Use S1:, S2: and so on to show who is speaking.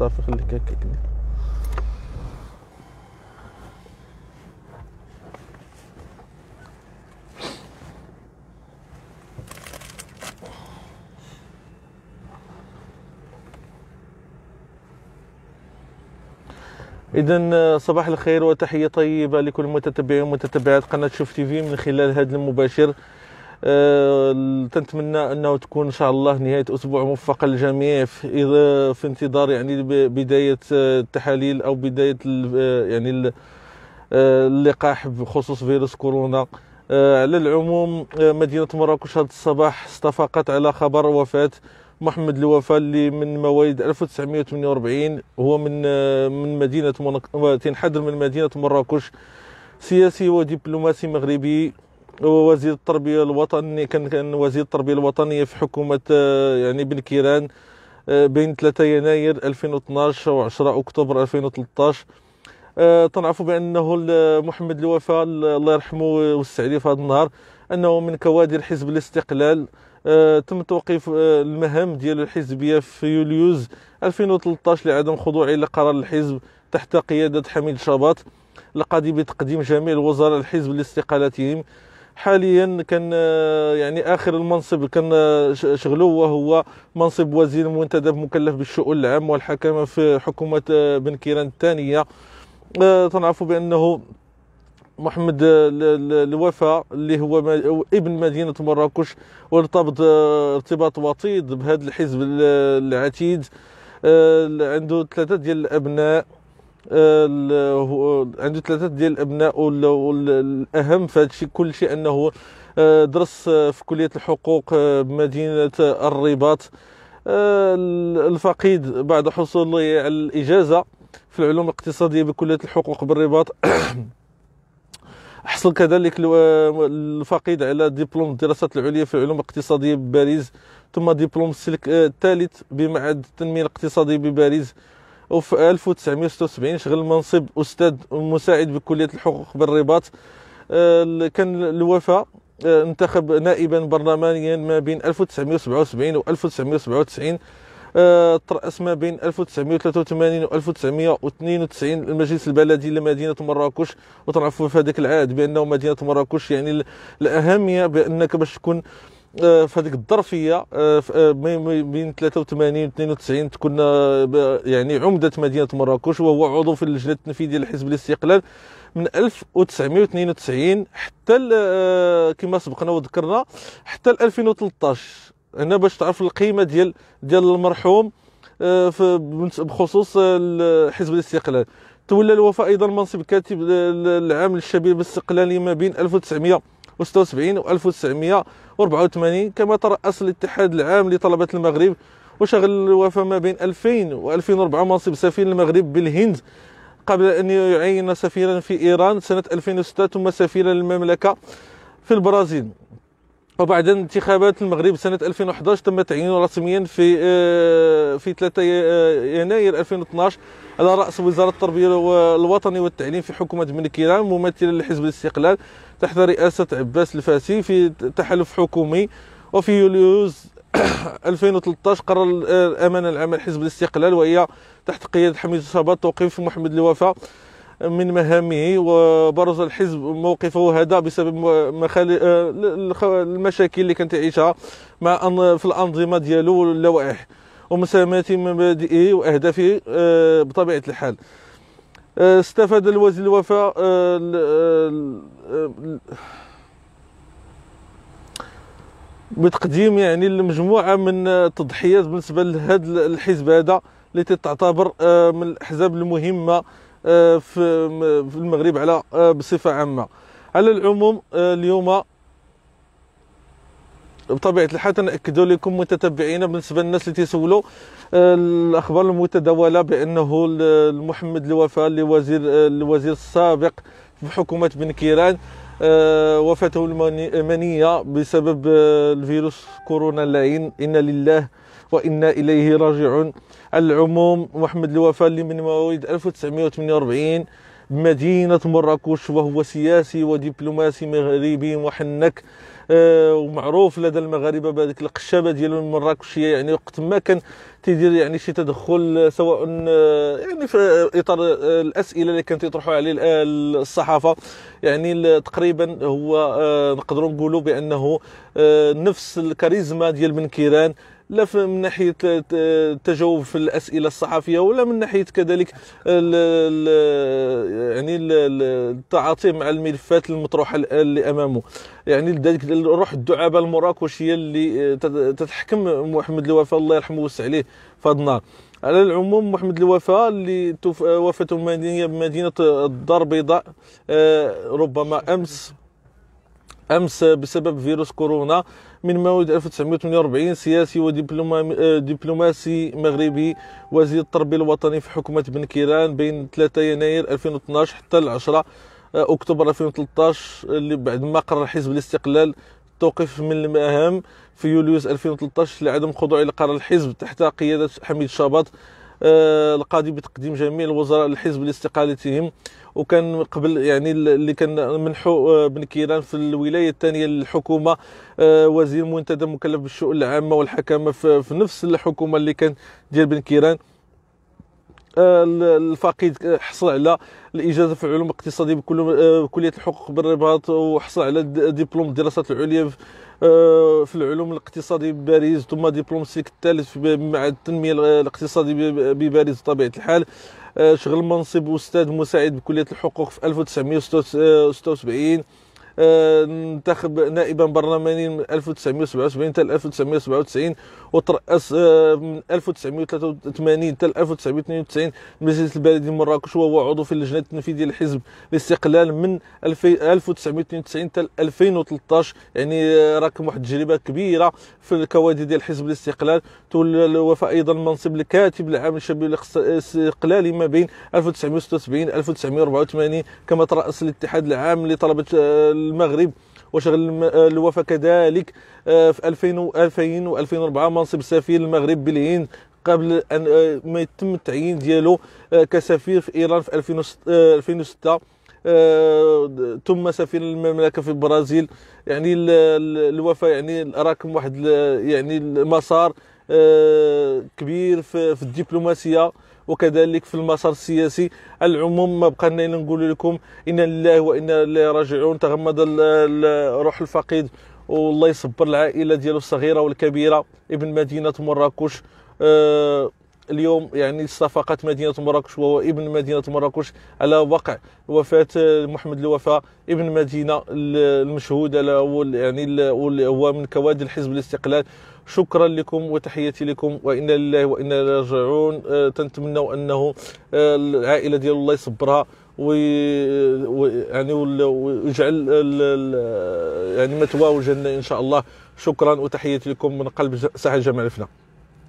S1: صافي خليك هكاك اذا صباح الخير وتحية طيبة لكل متتبعين ومتتبعات قناة شوف تي في من خلال هذا المباشر. تنتمنى أنه تكون إن شاء الله نهاية أسبوع موفقه للجميع في, في انتظار يعني بداية التحاليل أو بداية يعني اللقاح بخصوص فيروس كورونا. على العموم مدينة مراكش هذا الصباح استفاقت على خبر وفاة محمد الوفا اللي من مواليد 1948 هو من من مدينة تنحدر من مدينة مراكش. سياسي ودبلوماسي مغربي. ووزير التربية الوطني كان كان وزير التربية الوطنيه في حكومة يعني بن كيران بين 3 يناير 2012 و 10 أكتوبر 2013 تنعرفوا بأنه محمد الوفا الله يرحمه ويوسع عليه في هذا النهار أنه من كوادر حزب الاستقلال آه، تم توقيف آه، المهام ديال الحزبية في يوليوز 2013 لعدم خضوعه لقرار الحزب تحت قيادة حميد شاباط القاضي بتقديم جميع الوزراء الحزب لاستقالتهم. حاليا كان آه، يعني آخر المنصب كان شغله وهو منصب وزير منتدب مكلف بالشؤون العامه والحكامه في حكومة بن كيران الثانية. تنعرفوا بأنه محمد الوفا اللي هو ابن مدينة مراكش وارتبط ارتباط وطيد بهذا الحزب العتيد. آه، عنده ثلاثة ديال الأبناء. آه، عنده ثلاثة ديال الأبناء والاهم في هذا الشيء كل شيء أنه آه، درس في كلية الحقوق بمدينة الرباط. الفقيد بعد حصوله على الإجازة في العلوم الاقتصادية بكلية الحقوق بالرباط. حصل كذلك الفقيد على دبلوم الدراسات العليا في العلوم الاقتصادية بباريس ثم دبلوم السلك آه، الثالث بمعهد التنمية الاقتصاديه بباريس. وفي 1976 شغل منصب أستاذ مساعد بكلية الحقوق بالرباط آه، كان الوفاء آه، انتخب نائبا برلمانيا ما بين 1977 و 1997 ترأس ما بين 1983 و 1992 المجلس البلدي لمدينة مراكش وتعرفوا في هذاك العهد بأنه مدينة مراكش يعني الأهمية بأنك باش تكون آه، في هذيك الظرفية آه، آه، بين 83 و 92 تكون يعني عمدة مدينة مراكش وهو عضو في اللجنة التنفيذية لحزب الاستقلال من 1992 حتى كما سبقنا وذكرنا حتى 2013 هنا باش تعرف القيمة ديال ديال المرحوم آه، بخصوص حزب الاستقلال. تولى الوفاء أيضا منصب كاتب العام للشبيب الاستقلالي ما بين 1976 و 1984 كما ترأس الاتحاد العام لطلبة المغرب وشغل الوفاء ما بين 2000 و 2004 منصب سفير المغرب بالهند قبل أن يعين سفيرا في إيران سنة 2006 ثم سفيرا للمملكة في البرازيل. وبعد انتخابات المغرب سنة 2011 تم تعيينه رسميا في آه، في 3 يناير 2012 على رأس وزارة التربية الوطني والتعليم في حكومة بن كيران ممثلا لحزب الاستقلال تحت رئاسة عباس الفاسي في تحالف حكومي. وفي يوليوز 2013 قرر الأمانة العامة لحزب الاستقلال وهي تحت قيادة حميد صباط توقيف محمد الوفا من مهامه وبرز الحزب موقفه هذا بسبب مخالي المشاكل اللي كانت يعيشها مع في الأنظمة ديالو واللوائح ومساهمته مبادئه وأهدافه آه، بطبيعة الحال. آه، استفاد الوزير الوفاء آه، بتقديم يعني المجموعة من التضحيات بالنسبة لهذا الحزب هذا اللي تعتبر من الأحزاب المهمة آه، في المغرب على آه، بصفة عامة. على العموم آه، اليوم بطبيعة الحال ناكدوا لكم متتبعين بالنسبة للناس اللي تيسولوا الأخبار المتداولة بأنه محمد الوفاء لوزير الوزير السابق في حكومة بن كيران وفاته المنية بسبب الفيروس كورونا اللعين. إنا لله وإنا إليه راجعون. العموم محمد الوفا اللي من مواليد 1948 بمدينة مراكش وهو سياسي ودبلوماسي مغربي محنك. آه، ومعروف لدى المغاربة بهذيك القشابة ديالو المراكشيه يعني وقت ما كان تيدير يعني شي تدخل سواء آه، يعني في إطار آه، الأسئلة اللي كانت يطرحوا عليه الصحافة. يعني تقريبا هو نقدروا نقولوا بأنه نفس الكاريزما ديال بن كيران لا من ناحية التجاوب في الأسئلة الصحفية ولا من ناحية كذلك ال ال يعني التعاطي مع الملفات المطروحة اللي أمامه. يعني لذلك الروح الدعابه المراكشية اللي تتحكم محمد الوفاء الله يرحمه ويوسع عليه في هذا النهار. على العموم محمد الوفاء اللي وفاته المدنيه بمدينه الدار البيضاء آه، ربما أمس أمس بسبب فيروس كورونا من مواليد 1948 سياسي ودبلوماسي مغربي وزير التربيه الوطني في حكومة بن كيران بين 3 يناير 2012 حتى 10 أكتوبر 2013 اللي بعد ما قرر حزب الاستقلال توقف من المهام في يوليوز 2013 لعدم خضوع إلى قرار الحزب تحت قيادة حميد شابط آه، القاضي بتقديم جميع الوزراء الحزب لاستقالتهم وكان قبل يعني اللي كان منحو آه، بن كيران في الولاية الثانية للحكومة آه، وزير منتدى مكلف بالشؤون العامة والحكامة في نفس الحكومة اللي كان ديال بن كيران. الفقيد حصل على الإجازة في العلوم الاقتصادية بكلية الحقوق بالرباط وحصل على دبلوم الدراسات العليا آه، في العلوم الاقتصاديه بباريس ثم دبلوم الثالث بمعهد التنمية الاقتصادي بباريس بطبيعة الحال. آه، شغل منصب أستاذ مساعد بكلية الحقوق في 1976 انتخب نائبا برلمانيا من 1977 حتى 1997 وترأس من 1983 حتى 1992 مجلس البلدي مراكش وهو عضو في اللجنة التنفيذية لحزب الاستقلال من 1992 حتى 2013 يعني آه، راكم واحد التجربة كبيرة في الكوادر ديال حزب الاستقلال تولى الوفاء أيضا المنصب الكاتب العام للشباب الاستقلالي ما بين 1976 1984 كما ترأس الاتحاد العام لطلبة آه، المغرب وشغل الوفاء كذلك آه، في 2000 2000 و2004 منصب سفير المغرب بالهند قبل أن آه، ما يتم التعيين ديالو آه، كسفير في إيران في 2006 ثم سفير المملكة في البرازيل. يعني الوفاء يعني راكم واحد يعني المسار كبير في الدبلوماسية. وكذلك في المسار السياسي العموم ما بقى نقول لكم إنا لله وإنا إليه راجعون. تغمد روح الفقيد والله يصبر العائلة ديالو الصغيرة والكبيرة. ابن مدينة مراكش آه اليوم يعني صفقت مدينة مراكش وهو ابن مدينة مراكش على وقع وفاة محمد الوفاء ابن مدينة المشهود يعني هو من كوادر حزب الاستقلال. شكرا لكم وتحياتي لكم وإنا لله وإنا راجعون. آه، تنتمنوا أنه آه، العائلة ديال الله يصبرها ويعني ويجعل يعني مثواه الجنة إن شاء الله. شكرا وتحياتي لكم من قلب ساحه جمال الفنا